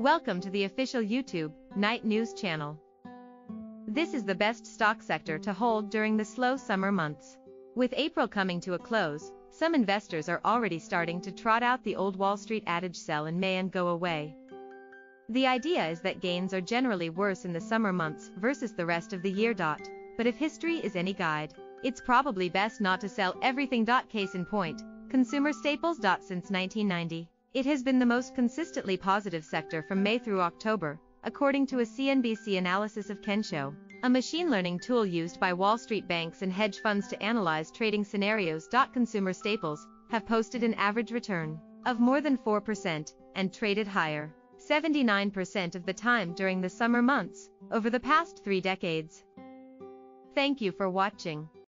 Welcome to the official YouTube, Night News channel. This is the best stock sector to hold during the slow summer months. With April coming to a close, some investors are already starting to trot out the old Wall Street adage sell in May and go away. The idea is that gains are generally worse in the summer months versus the rest of the year. But if history is any guide, it's probably best not to sell everything. Case in point, consumer staples. Since 1990, it has been the most consistently positive sector from May through October, according to a CNBC analysis of Kensho, a machine learning tool used by Wall Street banks and hedge funds to analyze trading scenarios. Consumer staples have posted an average return of more than 4% and traded higher 79% of the time during the summer months over the past three decades. Thank you for watching.